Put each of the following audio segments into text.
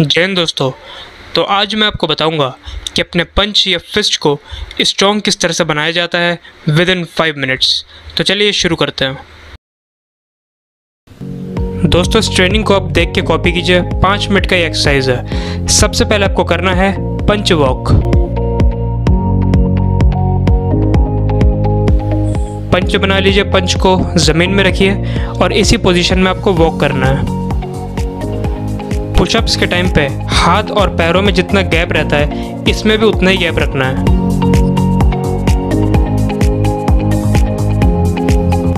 हिंद दोस्तों। तो आज मैं आपको बताऊँगा कि अपने पंच या फिस्ट को स्ट्रॉन्ग किस तरह से बनाया जाता है विद इन फाइव मिनट्स तो चलिए शुरू करते हैं। दोस्तों, इस ट्रेनिंग को आप देख के कॉपी कीजिए। पाँच मिनट का एक्सरसाइज है। सबसे पहले आपको करना है पंच वॉक पंच बना लीजिए, पंच को ज़मीन में रखिए और इसी पोजीशन में आपको वॉक करना है। पुशअप्स के टाइम पे हाथ और पैरों में जितना गैप रहता है, इसमें भी उतना ही गैप रखना है।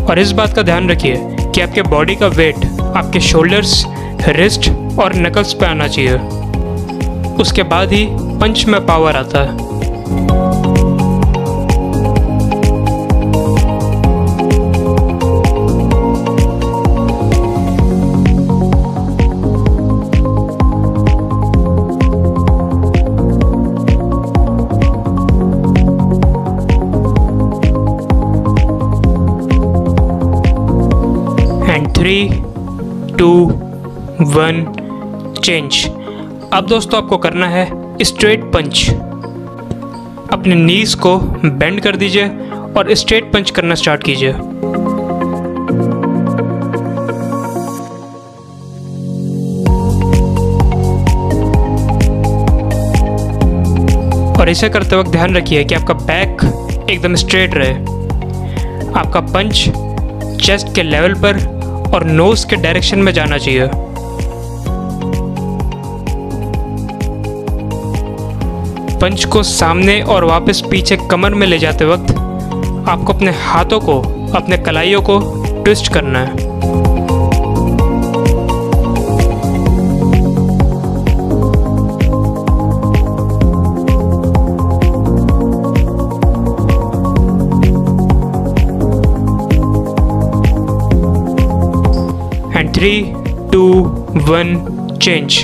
और इस बात का ध्यान रखिए कि आपके बॉडी का वेट आपके शोल्डर्स रिस्ट और नकल्स पे आना चाहिए। उसके बाद ही पंच में पावर आता है। थ्री टू वन चेंज अब दोस्तों आपको करना है स्ट्रेट पंच अपने नीज को बेंड कर दीजिए और स्ट्रेट पंच करना स्टार्ट कीजिए। और इसे करते वक्त ध्यान रखिए कि आपका बैक एकदम स्ट्रेट रहे। आपका पंच चेस्ट के लेवल पर और नोज़ के डायरेक्शन में जाना चाहिए। पंच को सामने और वापस पीछे कमर में ले जाते वक्त आपको अपने हाथों को, अपने कलाइयों को ट्विस्ट करना है। थ्री टू वन चेंज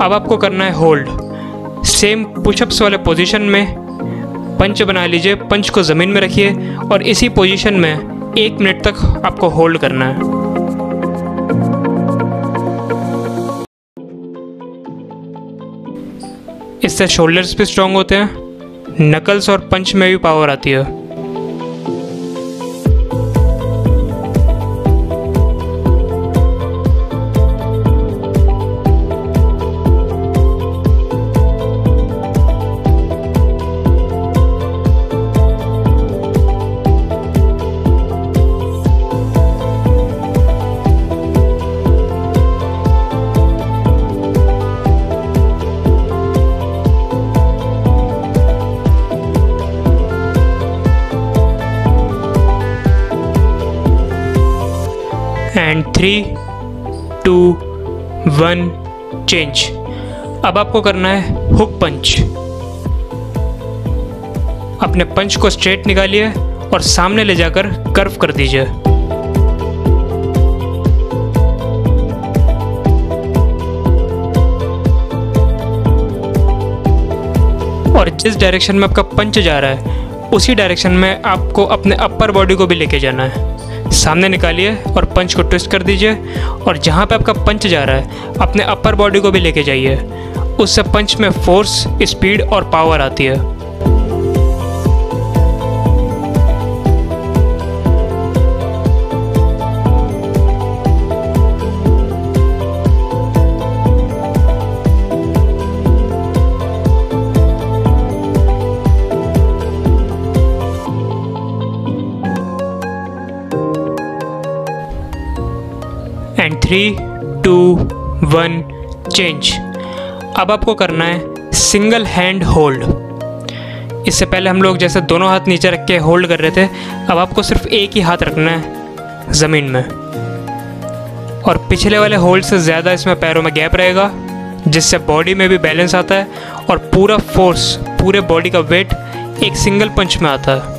अब आपको करना है होल्ड सेम पुशअप्स वाले पोजीशन में पंच बना लीजिए, पंच को ज़मीन में रखिए और इसी पोजीशन में एक मिनट तक आपको होल्ड करना है। इससे शोल्डर्स भी स्ट्रांग होते हैं नकल्स और पंच में भी पावर आती है। And three two one change अब आपको करना है हुक पंच अपने पंच को स्ट्रेट निकालिए और सामने ले जाकर कर्व कर दीजिए। और जिस डायरेक्शन में आपका पंच जा रहा है, उसी डायरेक्शन में आपको अपने अपर बॉडी को भी लेके जाना है। सामने निकालिए और पंच को ट्विस्ट कर दीजिए और जहाँ पे आपका पंच जा रहा है, अपने अपर बॉडी को भी लेके जाइए। उससे पंच में फोर्स स्पीड और पावर आती है। थ्री टू वन चेंज अब आपको करना है सिंगल हैंड होल्ड इससे पहले हम लोग जैसे दोनों हाथ नीचे रख के होल्ड कर रहे थे, अब आपको सिर्फ़ एक ही हाथ रखना है ज़मीन में। और पिछले वाले होल्ड से ज़्यादा इसमें पैरों में गैप रहेगा, जिससे बॉडी में भी बैलेंस आता है और पूरा फोर्स पूरे बॉडी का वेट एक सिंगल पंच में आता है।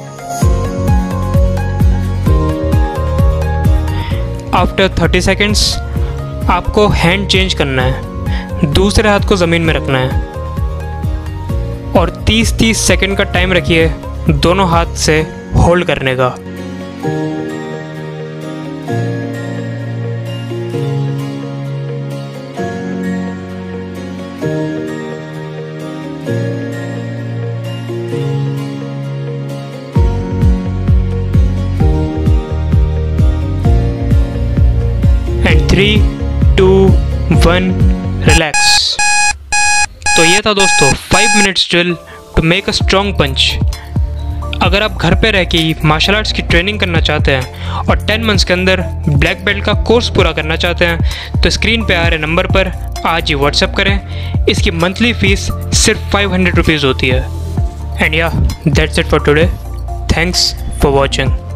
आफ्टर 30 सेकेंड्स आपको हैंड चेंज करना है। दूसरे हाथ को ज़मीन में रखना है। और 30-30 सेकेंड का टाइम रखिए दोनों हाथ से होल्ड करने का। थ्री टू वन रिलैक्स तो ये था दोस्तों five minutes drill to make a strong punch अगर आप घर पे रह के मार्शल आर्ट्स की ट्रेनिंग करना चाहते हैं और 10 मंथ्स के अंदर ब्लैक बेल्ट का कोर्स पूरा करना चाहते हैं तो स्क्रीन पे आ रहे नंबर पर आज ही व्हाट्सएप करें। इसकी मंथली फ़ीस सिर्फ़ फाइव हंड्रेड रुपीज़ होती है। And yeah that's it for today thanks for watching